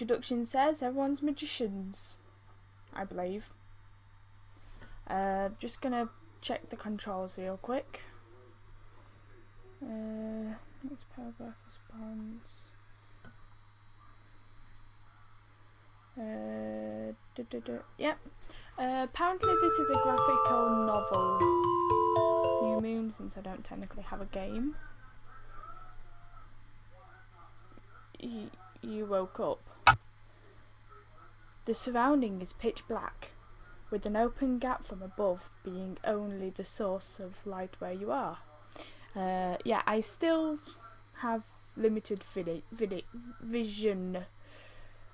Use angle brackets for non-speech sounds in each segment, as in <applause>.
introduction says, everyone's magicians, I believe. Uh, just gonna check the controls real quick. Uh, next paragraph response. Uh. Yep. Uh, apparently, this is a graphical novel. New Moon, since I don't technically have a game. You woke up. The surrounding is pitch black, with an open gap from above being only the source of light where you are. Uh, yeah, I still have limited vidi- vidi- vision.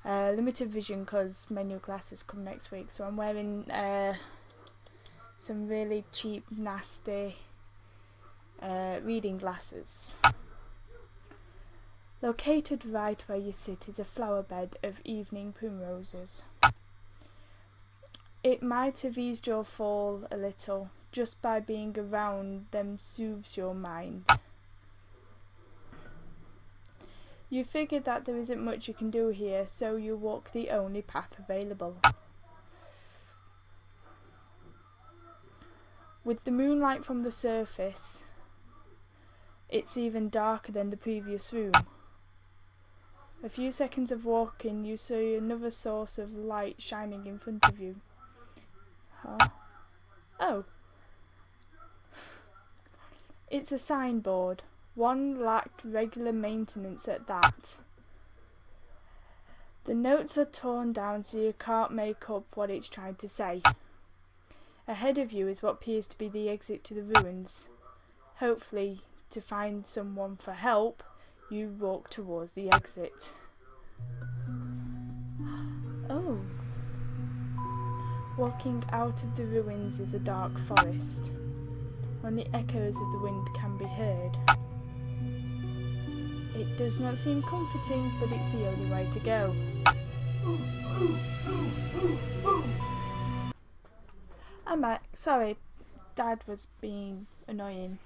Uh, limited vision because my new glasses come next week, so I'm wearing uh, some really cheap, nasty uh, reading glasses. Located right where you sit is a flower bed of evening primroses. It might have eased your fall a little, just by being around them soothes your mind. You figure that there isn't much you can do here, so you walk the only path available. With the moonlight from the surface, it's even darker than the previous room. A few seconds of walking, you see another source of light shining in front of you. Huh? Oh. It's a signboard. One lacked regular maintenance at that. The notes are torn down so you can't make up what it's trying to say. Ahead of you is what appears to be the exit to the ruins. Hopefully, to find someone for help, you walk towards the exit. <gasps> Oh. Walking out of the ruins is a dark forest. Only echoes of the wind can be heard. It does not seem comforting, but it's the only way to go. I'm back. Sorry, Dad was being annoying.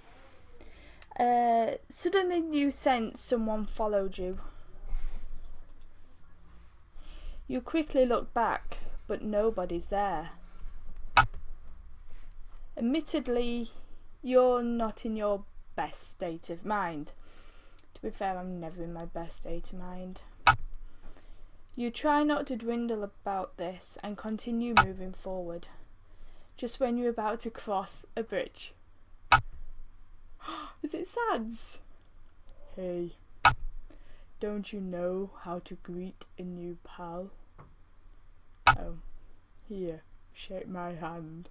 Uh, suddenly you sense someone followed you. You quickly look back, but nobody's there. Admittedly, you're not in your best state of mind. To be fair, I'm never in my best state of mind. You try not to dwindle about this and continue moving forward. Just when you're about to cross a bridge. Is it Sans? Hey, don't you know how to greet a new pal? Oh, here, shake my hand.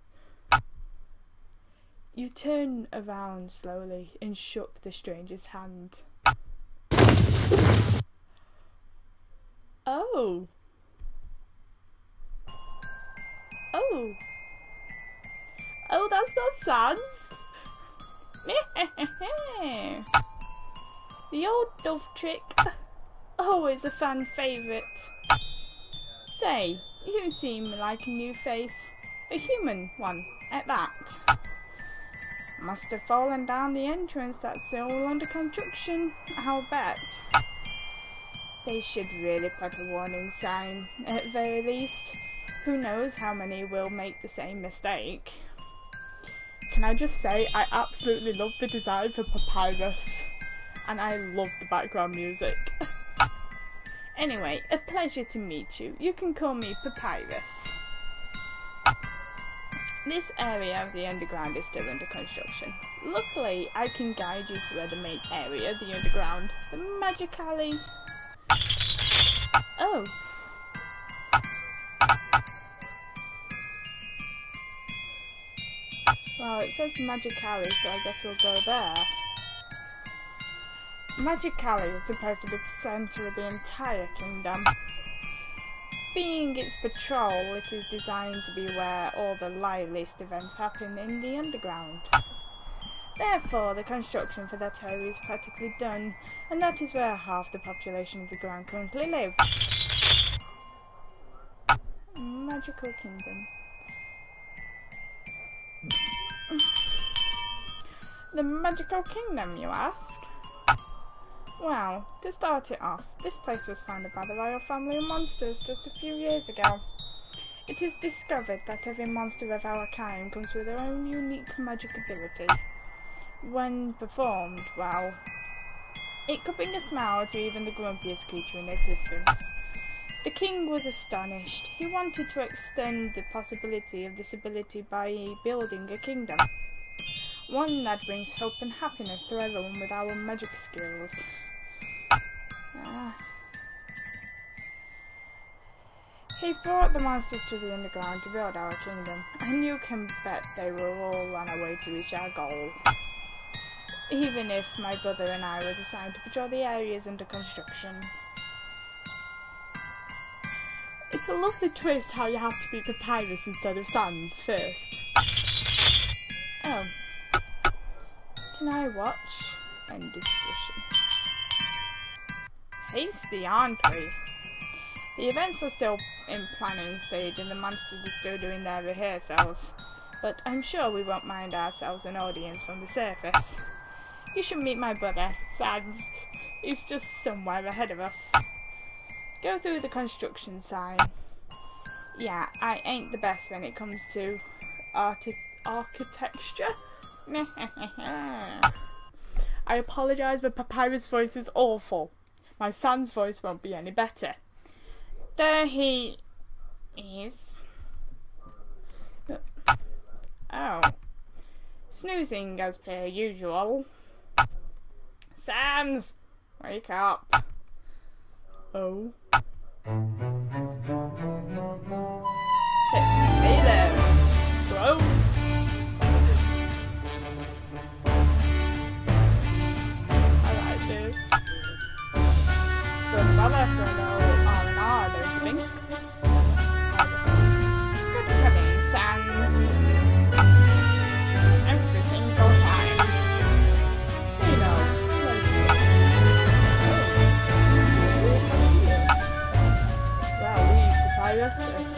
You turn around slowly and shook the stranger's hand. Oh. Oh. Oh, that's not Sans. The old dove trick. Always a fan favourite. Say, you seem like a new face. A human one, at that. Must have fallen down the entrance that's still under construction, I'll bet. They should really put a warning sign, at very least. Who knows how many will make the same mistake. Can I just say, I absolutely love the design for Papyrus. And I love the background music. <laughs> anyway, a pleasure to meet you. You can call me Papyrus. This area of the underground is still under construction. Luckily, I can guide you to where the main area, of the underground, the Magic Alley. Oh. Well, it says Magic Alley, so I guess we'll go there. Magic Alley is supposed to be the centre of the entire kingdom. Being its patrol, it is designed to be where all the liveliest events happen in the underground. Therefore, the construction for that area is practically done, and that is where half the population of the ground currently live. Magical Kingdom. The Magical Kingdom, you ask? Well, to start it off, this place was founded by the royal family of monsters just a few years ago. It is discovered that every monster of our kind comes with their own unique magic ability. When performed well, it could bring a smile to even the grumpiest creature in existence. The king was astonished. He wanted to extend the possibility of this ability by building a kingdom. One that brings hope and happiness to everyone with our magic skills. Ah. He brought the monsters to the underground to build our kingdom, and you can bet they were all on our way to reach our goal. Even if my brother and I was assigned to patrol the areas under construction. It's a lovely twist how you have to beat Papyrus instead of Sans first. Oh. Can I watch? End discussion. Hasty, aren't we? The events are still in planning stage and the monsters are still doing their rehearsals. But I'm sure we won't mind ourselves an audience from the surface. You should meet my brother, Sans. He's just somewhere ahead of us. Go through the construction sign. Yeah, I ain't the best when it comes to arti architecture. <laughs> I apologise, but Papyrus' voice is awful. My son's voice won't be any better. There he is. Oh. Snoozing as per usual. Sans! Wake up. Oh. Hey there, bro. I like this. Good brother papyrus a.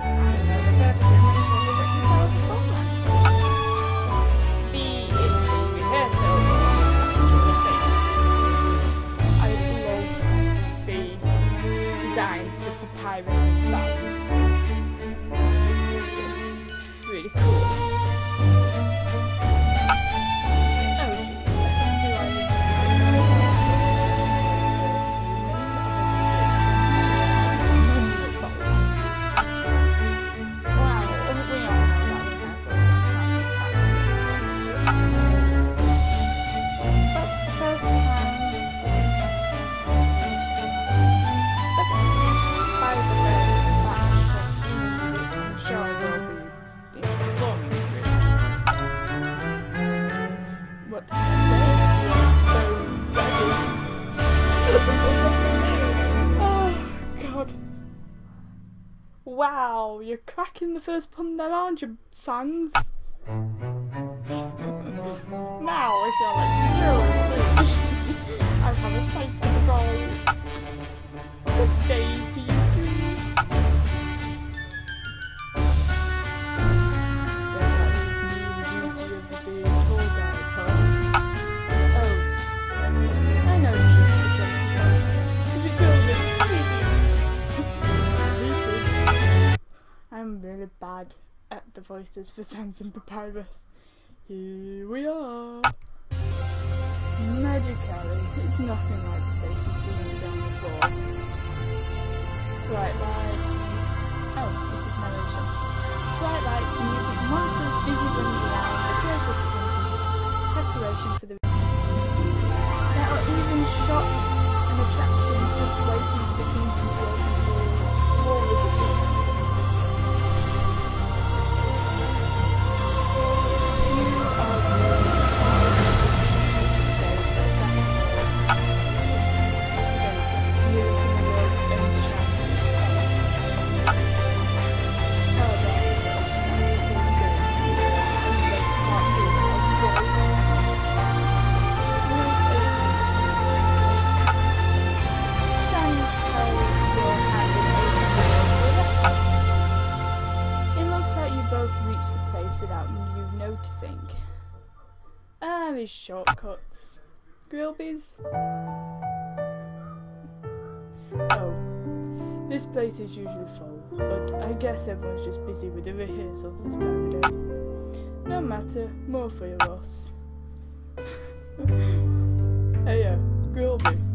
I know the Wow, you're cracking the first pun there, aren't you, Sans? <laughs> now, if you'll excuse me, I have a sight to really bad at the voices for <laughs> Sans and Papyrus. Here we are. Magic Alley, it's nothing like the faces down the floor. Bright lights. Oh, this is narration. Bright lights, music, monsters busy running around, the circus attention, preparation for the. There are even shops and attractions shortcuts. Grillby's? Oh, this place is usually full, but I guess everyone's just busy with the rehearsals this time of day. No matter, more for your Ross. hey, <laughs> oh yeah, Grillby.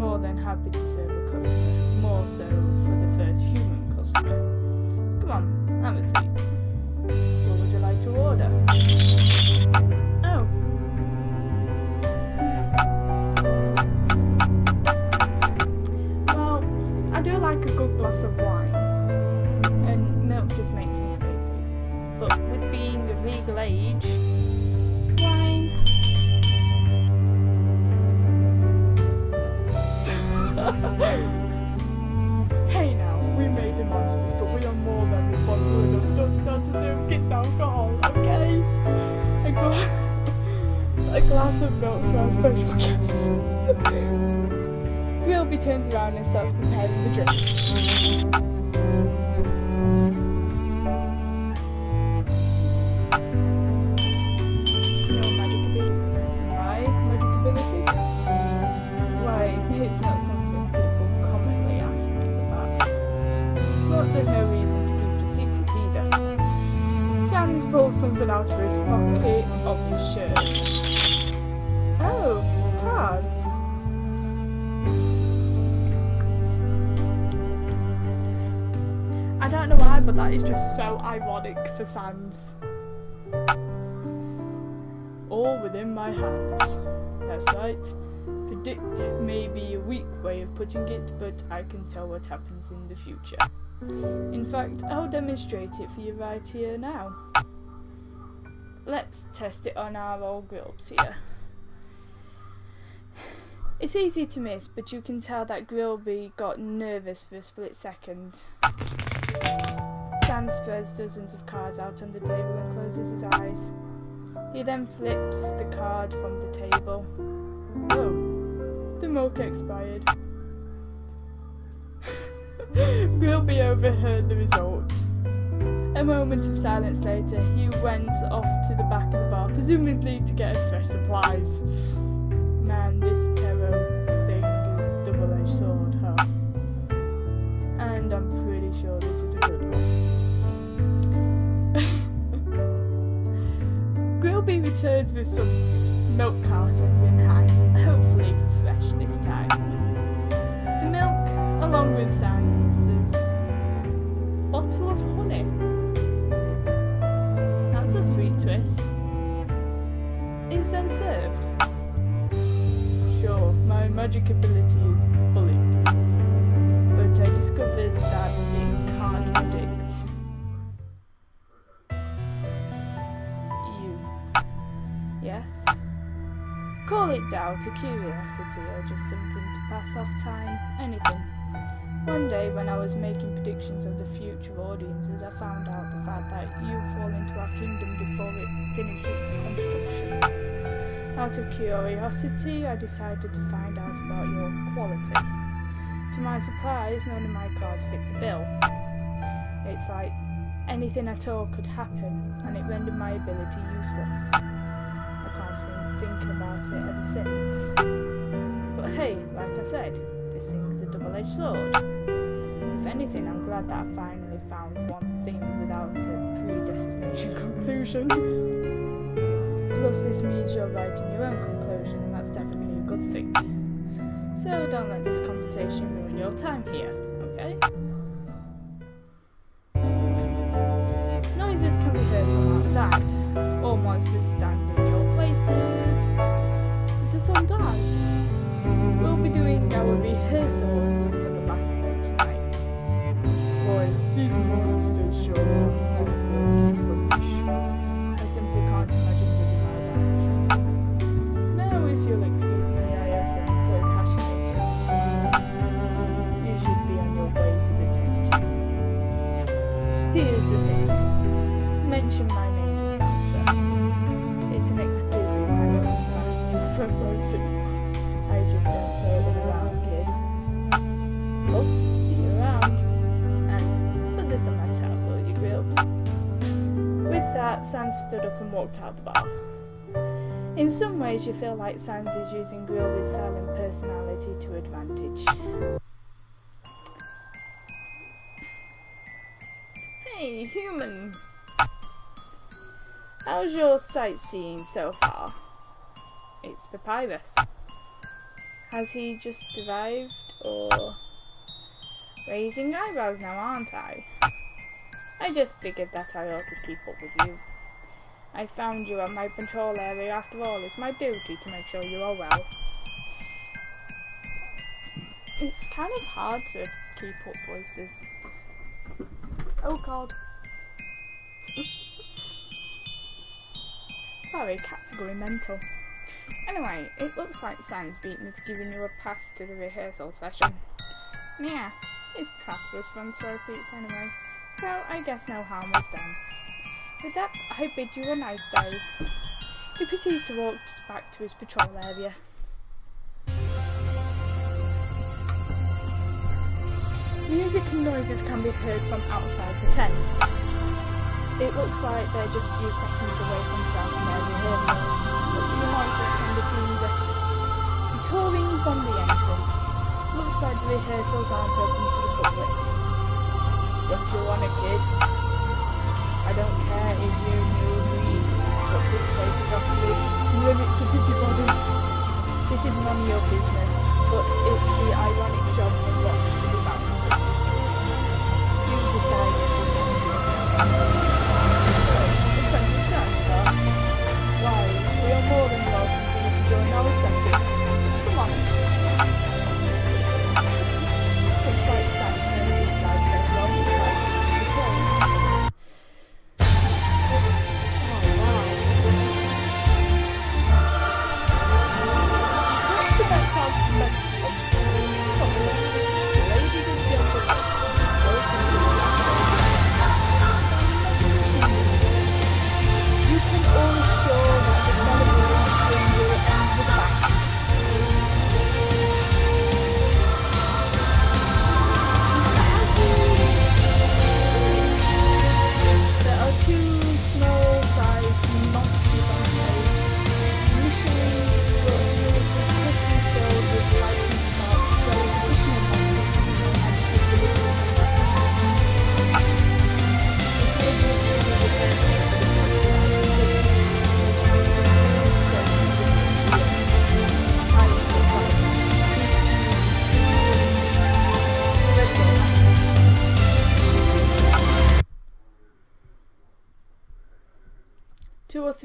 More than happy to serve a customer, more so for the first human customer. Come on, have a seat. What would you like to order? Oh. Well, I do like a good glass of wine, and milk just makes me sleepy. But with being of legal age, <laughs> hey now, we may be monsters, but we are more than responsible enough not, not to serve kids alcohol, okay? A, gla- <laughs> a glass of milk for our special guest. <laughs> Grillby turns around and starts preparing the drinks. That is just so ironic for Sans. All within my hands. That's right. Predict may be a weak way of putting it, but I can tell what happens in the future. In fact, I'll demonstrate it for you right here now. Let's test it on our old grills here. It's easy to miss, but you can tell that Grillby got nervous for a split second. Sans spreads dozens of cards out on the table and closes his eyes. He then flips the card from the table. Oh, the milk expired. <laughs> Grillby overheard the result. A moment of silence later, he went off to the back of the bar, presumably to get fresh supplies. Man, this Grillby returns with some milk cartons in hand, hopefully fresh this time. The milk, along with Sans, bottle of honey. That's a sweet twist. Is then served. Sure, my magic ability Call of curiosity, or just something to pass off time, anything. One day, when I was making predictions of the future audiences, I found out the fact that you fall into our kingdom before it finishes construction. Out of curiosity, I decided to find out about your quality. To my surprise, none of my cards fit the bill. It's like anything at all could happen, and it rendered my ability useless. I can't thinking about it ever since. But hey, like I said, this thing's a double-edged sword. If anything, I'm glad that I finally found one thing without a predestination <laughs> conclusion. Plus, this means you're writing your own conclusion, and that's definitely a good thing. So don't let this conversation ruin your time here, okay? Noises can be heard from outside, or monsters stand We'll be doing our rehearsals for the masquerade tonight. Boy, these sure are Sans stood up and walked out the bar. In some ways, you feel like Sans is using Grillby's silent personality to advantage. Hey, human! How's your sightseeing so far? It's Papyrus. Has he just arrived, or... Raising eyebrows now, aren't I? I just figured that I ought to keep up with you. I found you at my patrol area after all. It's my duty to make sure you are well. It's kind of hard to keep up voices. Oh god. Sorry, cats are going mental. Anyway, it looks like Sans beat me to giving you a pass to the rehearsal session. Yeah, his pass was front row seats anyway, so I guess no harm was done. With that, I bid you a nice day. He proceeds to walk back to his patrol area. Music and noises can be heard from outside the tent. It looks like they're just a few seconds away from starting their rehearsals, but the noises can be seen detouring from the entrance. Looks like the rehearsals aren't open to the public. Don't you want a kid? I don't care if you knew me, but this place is off the to busybodies. This is none of your business, but it's the ironic job of what the bouncers. You decide to defend yourself.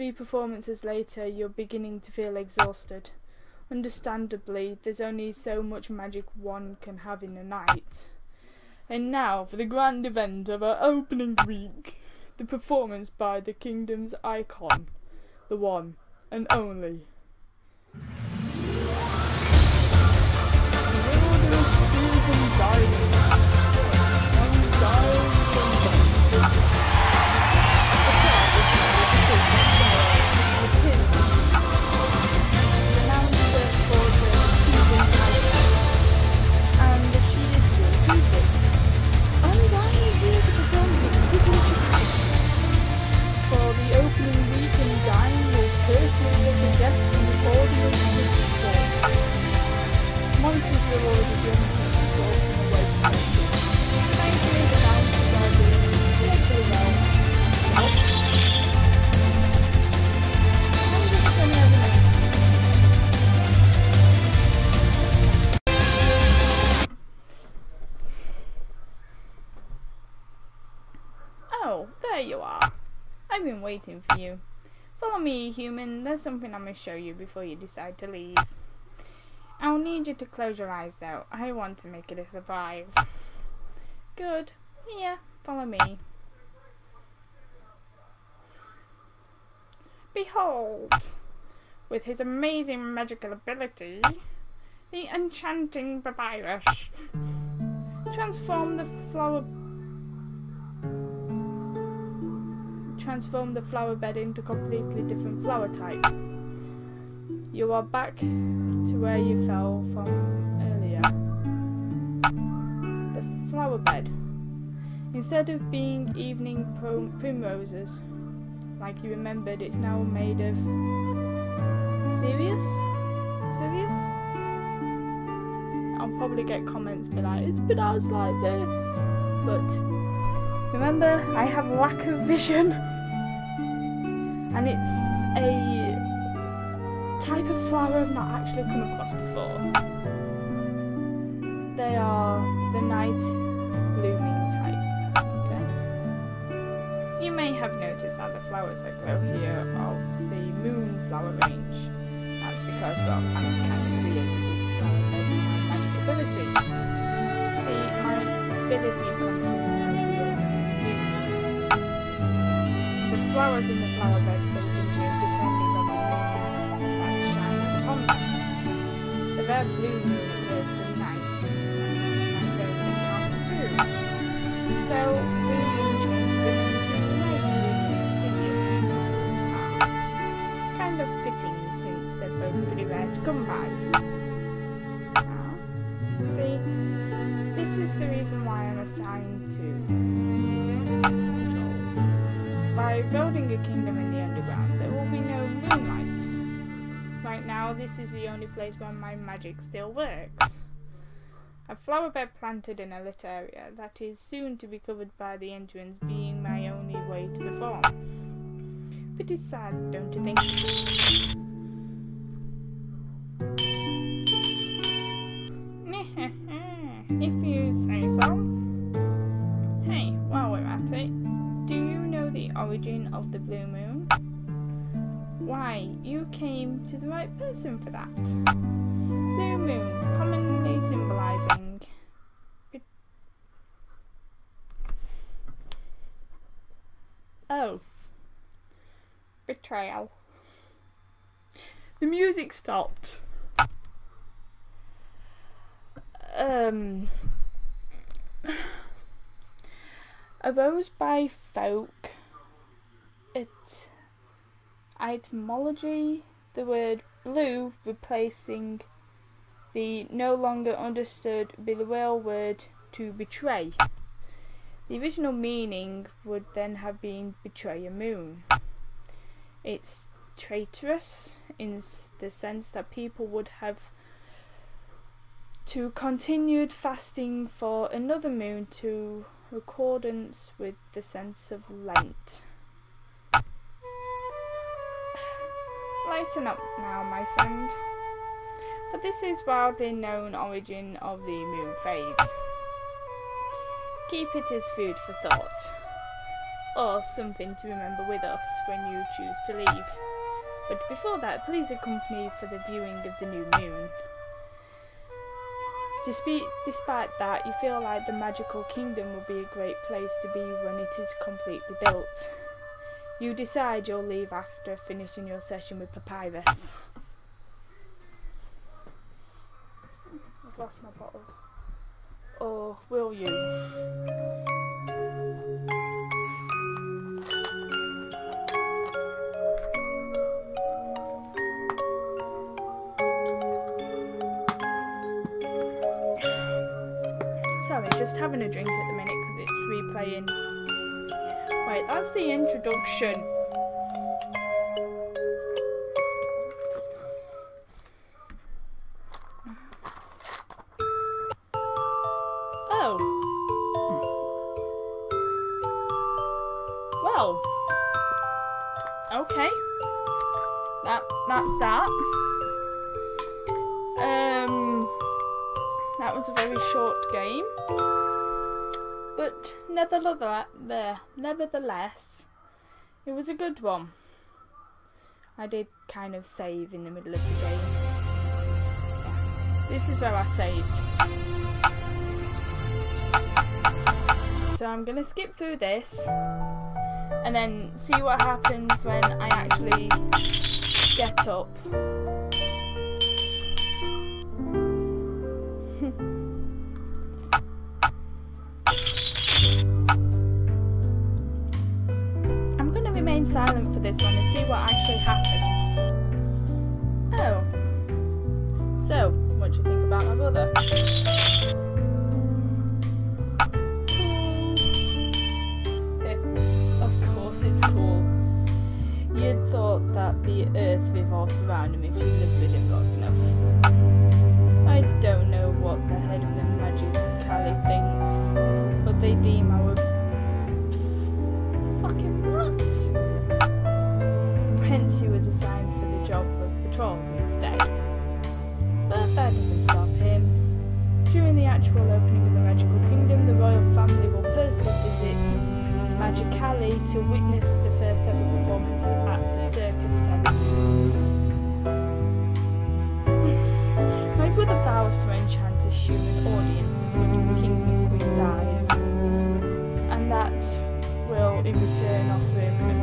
Three performances later, you're beginning to feel exhausted. Understandably, there's only so much magic one can have in a night. And now for the grand event of our opening week the performance by the kingdom's icon, the one and only. For you. Follow me, human. There's something I must show you before you decide to leave. I'll need you to close your eyes though. I want to make it a surprise. Good. Here, follow me. Behold! With his amazing magical ability, the enchanting papyrus. transformed the flower transform the flower bed into completely different flower type. You are back to where you fell from earlier. The flower bed. Instead of being evening prim- primroses, like you remembered, it's now made of Sirius? Sirius? I'll probably get comments be like, it's bananas like this. But remember, I have a lack of vision. And it's a type of flower I've not actually come across before. They are the night blooming type. Okay. You may have noticed that the flowers that grow here of the moonflower range. That's because well, I'm kind of created this flower my magic ability. See, my ability consists of. The flowers in the flower bed red blue moon occurs tonight. So, blue moon changes into light blue Sirius. Kind of fitting since they're both pretty rare to come see, this is the reason why I'm assigned to controls. By building a kingdom in the underground, there will be no moonlight. Right now, this is the only place where my magic still works. A flower bed planted in a lit area that is soon to be covered by the entrance being my only way to perform. Pretty sad, don't you think? <laughs> if you say so. Hey, while we're at it, do you know the origin of the blue moon? Why, you came to the right person for that. Blue moon, commonly symbolizing. Oh. Betrayal. The music stopped. Um. <sighs> Arose by folk. It etymology, the word blue replacing the no longer understood real word to betray. The original meaning would then have been betray a moon. It's traitorous in the sense that people would have to continued fasting for another moon to accordance with the sense of Lent. Lighten up now, my friend. But this is widely known origin of the moon phase. Keep it as food for thought, or something to remember with us when you choose to leave. But before that, please accompany for the viewing of the new moon. Despite, despite that, you feel like the magical kingdom will be a great place to be when it is completely built. You decide you'll leave after finishing your session with Papyrus. I've lost my bottle. Or will you? Sorry, just having a drink at the minute because it's replaying. Wait, that's the introduction. Was a good one. I did kind of save in the middle of the game. Yeah. This is where I saved. So I'm going to skip through this and then see what happens when I actually get up. This one and see what actually happens. Oh. So, what do you think about my brother? Of course it's cool. about the earth revolves around him if you lived with him long enough. I don't know what the Magic Alley to witness the first ever performance at the circus tent. <sighs> My brother vows to enchant a human audience in front of the king's and queen's eyes, and that will in return offer him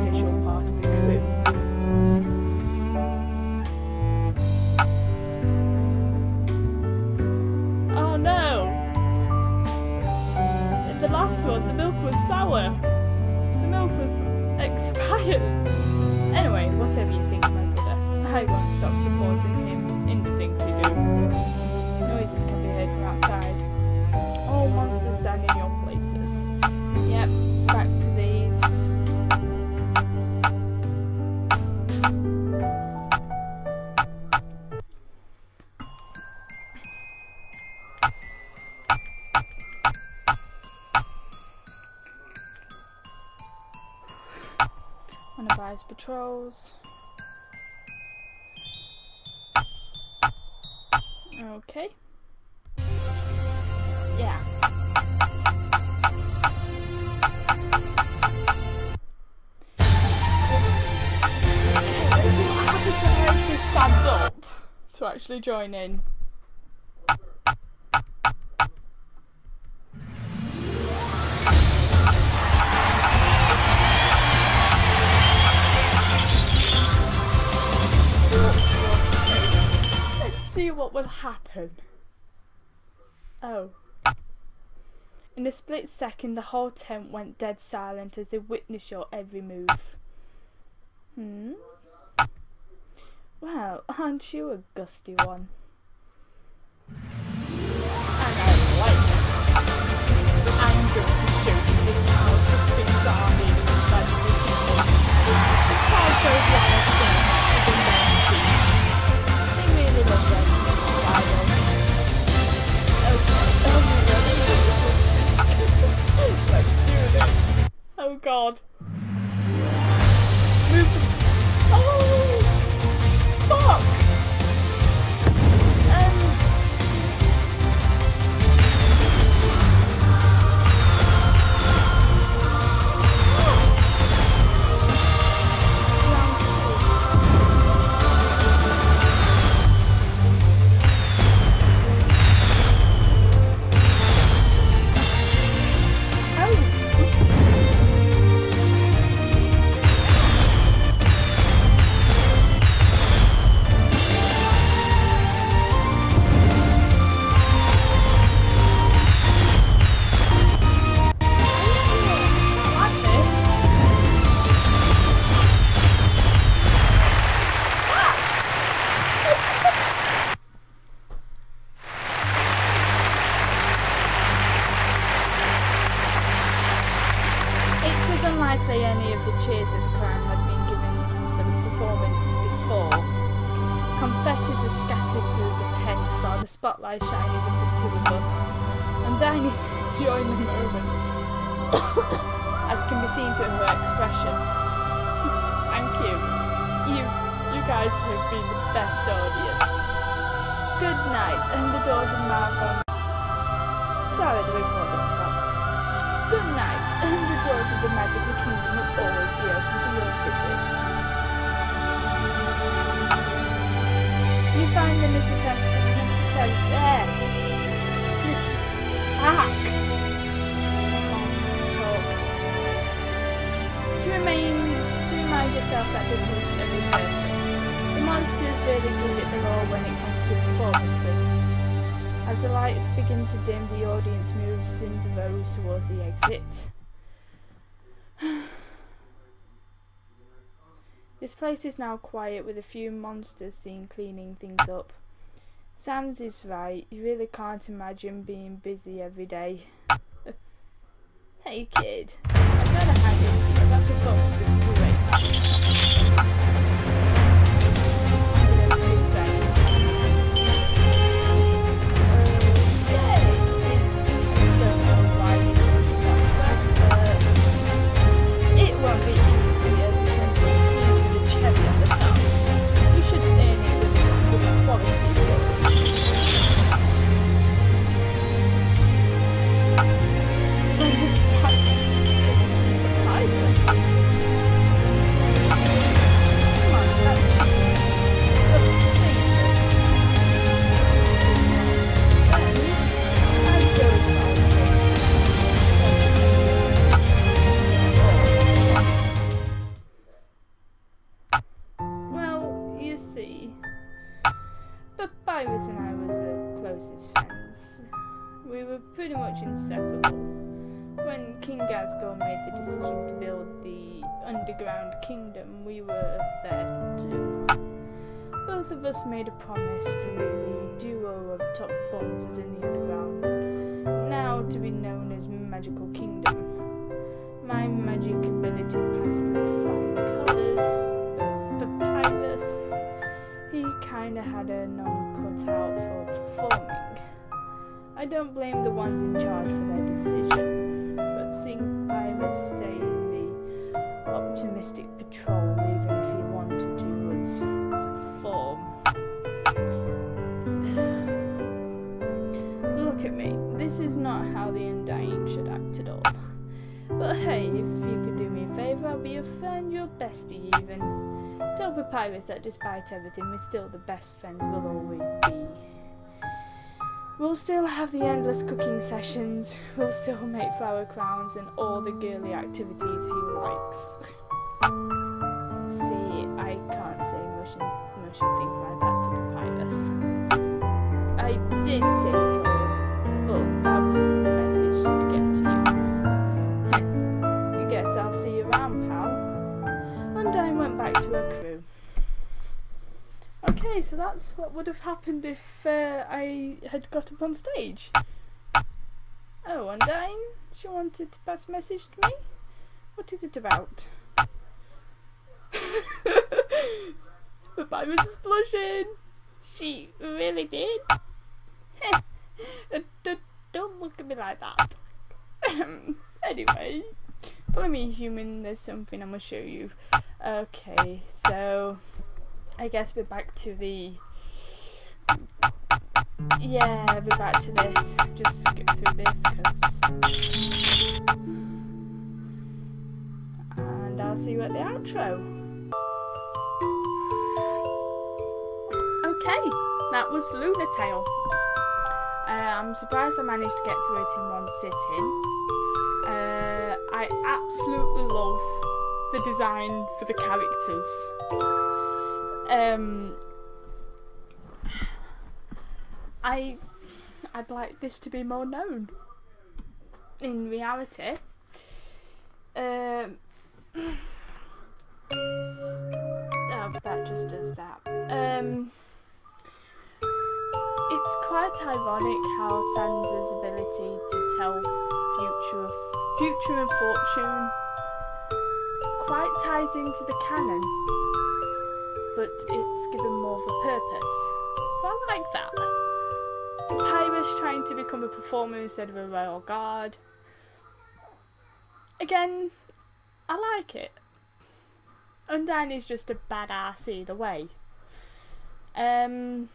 patrols. Okay. Yeah. Okay, I actually stand up to actually join in. See what will happen. Oh. In a split second, the whole tent went dead silent as they witnessed your every move. Hmm? Well, aren't you a gusty one? And I like. I'm going to show you this house of things Oh god. Move. Oh, fuck. The recording. Good night, and the doors of the magical kingdom will always be open for your visit. You find the necessary, necessary, there. This fuck. To remain, to remind yourself that this is a rehearsal. The monsters really give it their all when it comes to performances. As the lights begin to dim, the audience moves in the rows towards the exit. <sighs> this place is now quiet with a few monsters seen cleaning things up. Sans is right, you really can't imagine being busy every day. <laughs> hey kid, it to you, great. Patrol, even if he wanted to, was to perform. Look at me. This is not how the Undying should act at all. But hey, if you could do me a favour, I'll be your friend, your bestie even. Tell Papyrus that despite everything, we're still the best friends we'll always be. We'll still have the endless cooking sessions, we'll still make flower crowns and all the girly activities he likes. <laughs> See, I can't say mushy, mushy things like that to Papyrus. I did say it all, but that was the message to get to you. <laughs> I guess I'll see you around, pal. And Undyne went back to her crew. Okay, so that's what would have happened if uh, I had got up on stage. Oh, Undyne, she wanted to pass a message to me? What is it about? Papyrus is blushing. She really did. <laughs> don't, don't look at me like that. <laughs> anyway, follow me, human. There's something I'm gonna show you. Okay, so I guess we're back to the. Yeah, we're back to this. Just skip through this because. And I'll see you at the outro. Okay, that was Luna Tale. Uh, I'm surprised I managed to get through it in one sitting. Uh, I absolutely love the design for the characters. Um, I I'd like this to be more known. In reality, um, <sighs> oh, that just does that. Um, quite ironic how Sans's ability to tell future future and fortune quite ties into the canon, but it's given more of a purpose. So I like that. Papyrus trying to become a performer instead of a royal guard. Again, I like it. Undyne is just a badass either way. Um.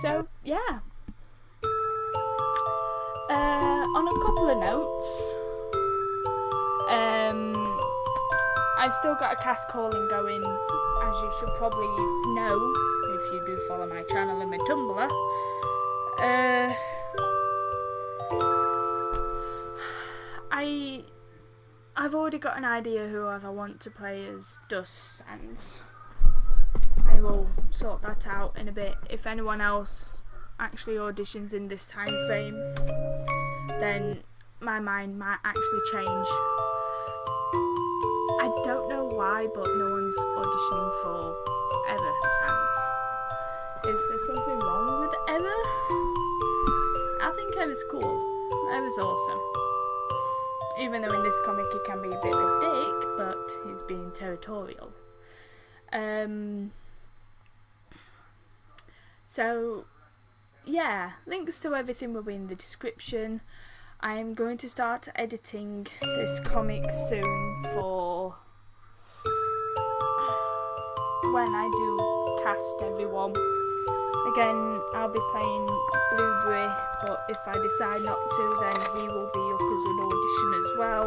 So yeah. Uh, on a couple of notes, um, I've still got a cast calling going, as you should probably know if you do follow my channel and my Tumblr. Uh, I I've already got an idea who I want to play as Dust Sans. Sort that out in a bit. If anyone else actually auditions in this time frame, then my mind might actually change. I don't know why, but no one's auditioning for Ever Sans. Is there something wrong with Ever? I think Ever's cool. Ever's awesome. Even though in this comic he can be a bit of a dick, but he's being territorial. Um, so, yeah, links to everything will be in the description. I'm going to start editing this comic soon for when I do cast everyone. Again, I'll be playing Blueberry, but if I decide not to, then he will be up as an audition as well.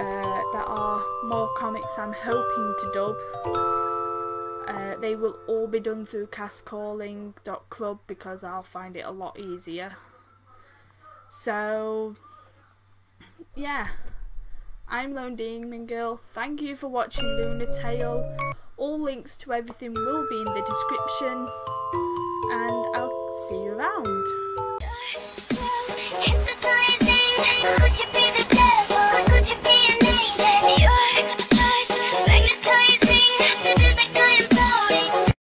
Uh, there are more comics I'm hoping to dub they will all be done through castingcall.club because I'll find it a lot easier. So, yeah. I'm Lone Demon Girl. Thank you for watching LunaTale. All links to everything will be in the description. And I'll see you around.